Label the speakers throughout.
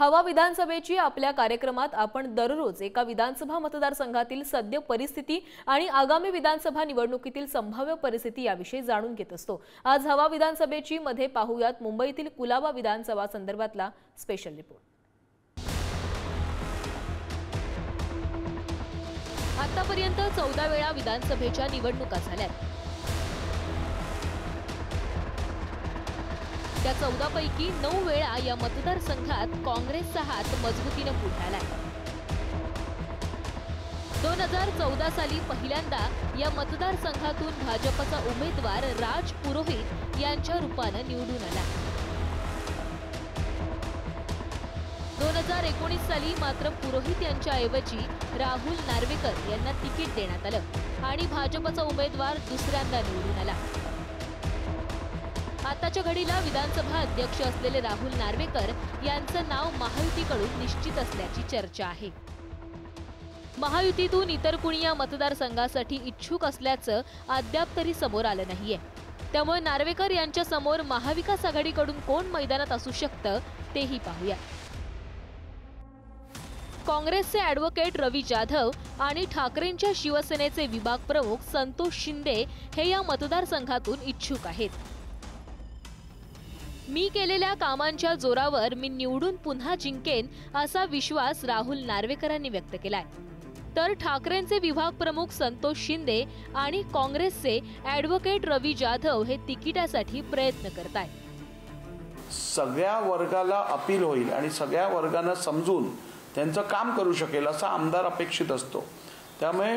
Speaker 1: हवा विधानसभेची आपल्या कार्यक्रमात आपण दररोज एका विधानसभा मतदारसंघातील सद्य परिस्थिती आणि आगामी विधानसभा निवडणुकीतील संभाव्य परिस्थिती याविषयी जाणून घेत असतो. आज हवा विधानसभेची मध्ये पाहूयात मुंबईतील कुलाबा विधानसभा संदर्भातला स्पेशल रिपोर्ट आतापर्यंत चौदा वेळा विधानसभेच्या निवडणुका झाल्यात. त्या चौदापैकी नऊ वेळा या मतदारसंघात काँग्रेसचा हात मजबूतीनं पुढालाय दोन हजार चौदा साली पहिल्यांदा या मतदारसंघातून भाजपचा उमेदवार राज पुरोहित यांच्या रूपानं निवडून आला. दोन हजार एकोणीस साली मात्र पुरोहित यांच्याऐवजी राहुल नार्वेकर यांना तिकीट देण्यात आलं आणि भाजपचा उमेदवार दुसऱ्यांदा निवडून आला. आताच्या घडीला विधानसभा अध्यक्ष असलेले राहुल नार्वेकर यांचं नाव महायुतीकडून निश्चित असल्याची चर्चा आहे. महायुतीतून इतर कुणी या मतदारसंघासाठी इच्छुक असल्याचं अद्याप तरी समोर आलं नाहीये. त्यामुळे नार्वेकर यांच्या समोर महाविकास आघाडीकडून कोण मैदानात असू शकतं तेही पाहूया. काँग्रेसचे ॲडव्होकेट रवी जाधव आणि ठाकरेंच्या शिवसेनेचे विभाग प्रमुख संतोष शिंदे हे या मतदारसंघातून इच्छुक आहेत. मी केलेल्या कामांच्या जोरावर मी निवडून पुन्हा जिंकेन असा विश्वास राहुल नार्वेकरांनी व्यक्त केलाय. तर ठाकरेंचे विभाग प्रमुख संतोष शिंदे आणि काँग्रेसचे ॲडव्होकेट रवी जाधव हे तिकिटासाठी प्रयत्न करतायत
Speaker 2: सगळ्या वर्गाला अपील होईल आणि सगळ्या वर्गांना समजून त्यांचं काम करू शकेल असा आमदार अपेक्षित असतो. त्यामुळे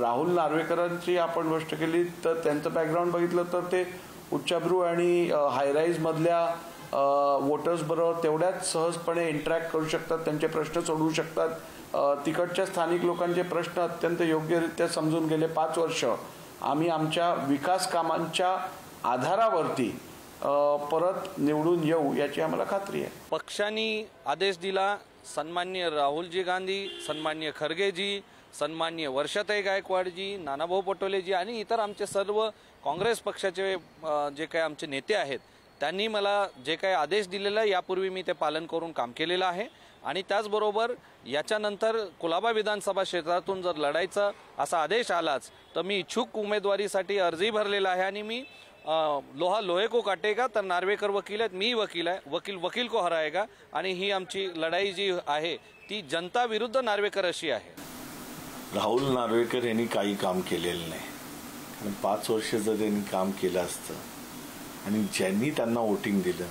Speaker 2: राहुल नार्वेकरांची आपण गोष्ट केली तर त्यांचं बॅकग्राऊंड बघितलं तर ते उच्चाभ्रू आणि हायराईजमधल्या वोटर्सबरोबर वोटर्स बरोबर तेवढ्याच सहजपणे इंटरॅक्ट करू शकतात त्यांचे प्रश्न सोडवू शकतात. तिकडच्या स्थानिक लोकांचे प्रश्न अत्यंत योग्यरित्या समजून गेले पाच वर्ष. आम्ही आमच्या विकास कामांच्या आधारावरती परत निवडून येऊ याची आम्हाला खात्री आहे.
Speaker 3: पक्षांनी आदेश दिला सन्मान्य राहुलजी गांधी सन्मान्य खरगेजी सन्मान्य वर्षाताई गायकवाडजी नानाभाऊ पटोलेजी आणि इतर आमचे सर्व काँग्रेस पक्षाचे जे काही आमचे नेते आहेत त्यांनी मला जे काही आदेश दिलेला आहे यापूर्वी मी ते पालन करून काम केलेलं आहे. आणि त्याचबरोबर याच्यानंतर कुलाबा विधानसभा क्षेत्रातून जर लढायचा असा आदेश आलाच तर मी इच्छुक उमेदवारीसाठी अर्जही भरलेला आहे. आणि मी लोहा लोहे को काटेगा तर नार्वेकर वकील आहेत मी वकील आहे वकील वकील को हराएगा. आणि ही आमची लढाई जी आहे ती जनता विरुद्ध नार्वेकर अशी आहे.
Speaker 4: राहुल नार्वेकर यांनी काही काम केलेलं नाही. आणि पाच वर्ष जर त्यांनी काम केलं असतं आणि ज्यांनी त्यांना वोटिंग दिलं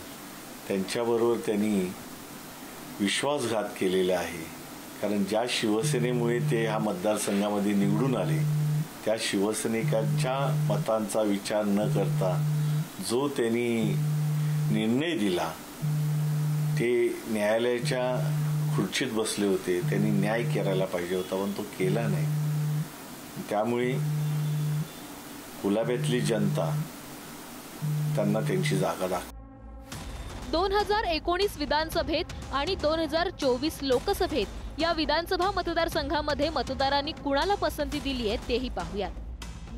Speaker 4: त्यांच्याबरोबर त्यांनी विश्वासघात केलेला आहे. कारण ज्या शिवसेनेमुळे ते ह्या मतदारसंघामध्ये निवडून आले त्या शिवसैनिकांच्या मतांचा विचार न करता जो त्यांनी निर्णय दिला ते न्यायालयाच्या खुर्चीत बसले होते. त्यांनी न्याय करायला पाहिजे होता पण तो केला नाही. त्यामुळे कुलाब्यातली जनता त्यांना त्यांची जागा दाख
Speaker 1: दोन हजार एकोणीस विधानसभेत आणि दोन हजार चोवीस लोकसभेत या विधानसभा मतदारसंघामध्ये मतदारांनी कुणाला पसंती दिली आहे तेही पाहूयात.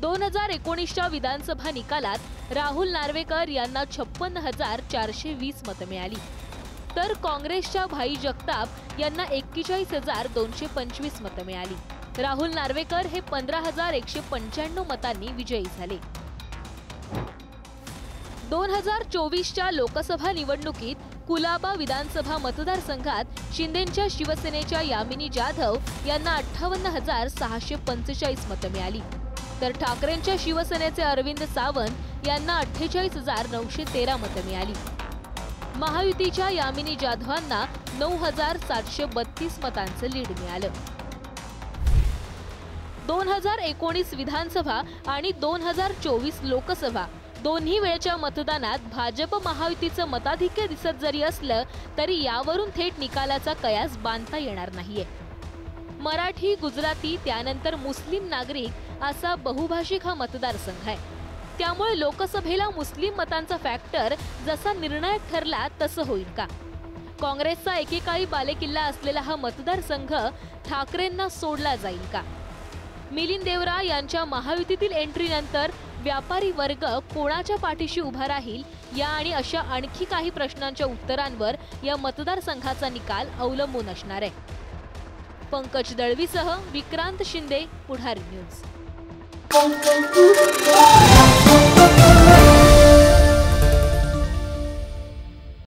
Speaker 1: दोन हजार एकोणीसच्या विधानसभा निकालात राहुल नार्वेकर यांना छप्पन्न हजार चारशे वीस मतं मिळाली. तर काँग्रेसच्या भाई जगताप यांना एक्केचाळीस हजार दोनशे पंचवीस मतं मिळाली. राहुल नार्वेकर हे पंधरा हजार एकशे पंच्याण्णव मतांनी विजयी झाले. दोन हजार चोवीसच्या लोकसभा निवडणुकीत कुलाबा विधानसभा मतदारसंघात शिंदेच्या शिवसेनेच्या यामिनी जाधव यांना अठ्ठावन्न हजार सहाशे पंचेचाळीस मतं मिळाली. तर ठाकरेंच्या शिवसेनेचे अरविंद सावंत यांना अठ्ठेचाळीस हजार नऊशे तेरा मतं मिळाली. महायुतीच्या यामिनी जाधवांना नऊ हजार सातशे बत्तीस मतांचं लीड मिळालं. दोन हजार एकोणीस विधानसभा आणि दोन हजार चोवीस लोकसभा. दोन्ही वेळच्या मतदानात भाजप महायुतीचं मताधिक्य दिसत जरी असलं तरी यावरून थेट निकालाचा कयास बांधता येणार नाहीये. मराठी गुजराती त्यानंतर मुस्लिम नागरिक असा बहुभाषिक हा मतदारसंघ आहे. त्यामुळे लोकसभेला मुस्लिम मतांचा फॅक्टर जसा निर्णायक ठरला तसं होईल का? काँग्रेसचा एकेकाळी बालेकिल्ला असलेला हा मतदारसंघ ठाकरेंना सोडला जाईल का? मिलिंद देवरा यांच्या महायुतीतील एंट्रीनंतर व्यापारी वर्ग कोणाच्या पाठीशी उभा राहील? या आणि अशा आणखी काही प्रश्नांच्या उत्तरांवर या मतदारसंघाचा निकाल अवलंबून असणार आहे. पंकज दळवीसह विक्रांत शिंदे पुढारी न्यूज.